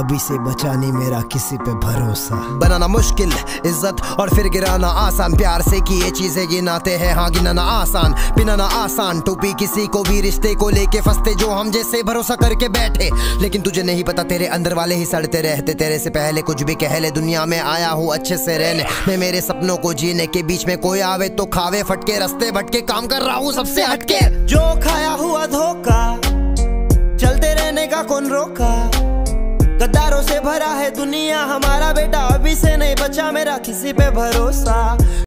अभी से बचा नहीं मेरा किसी पे भरोसा। बनाना मुश्किल इज़्ज़त और फिर गिराना आसान। प्यार से किए चीज़ें गिनाते हैं हाँ गिनाना आसान। पिनाना आसान टोपी किसी को भी रिश्ते को लेके फंसते। जो हम जैसे भरोसा करके बैठे लेकिन तुझे नहीं पता तेरे अंदर वाले ही सड़ते रहते। तेरे से पहले कुछ भी कह ले दुनिया में आया हूँ अच्छे से रहने। मैं मेरे सपनों को जीने के बीच में कोई आवे तो खावे। फटके रस्ते भटके काम कर रहा हूँ सबसे हटके। जो खाया हुआ धोखा चलते रहने का कौन रोका? गद्दारों से भरा है दुनिया, हमारा बेटा अभी से नहीं बचा मेरा किसी पे भरोसा।